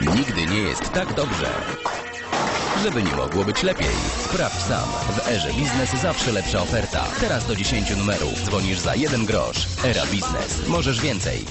Nigdy nie jest tak dobrze. Żeby nie mogło być lepiej, sprawdź sam. W Erze Biznes zawsze lepsza oferta. Teraz do 10 numerów. Dzwonisz za jeden grosz. Era Biznes. Możesz więcej.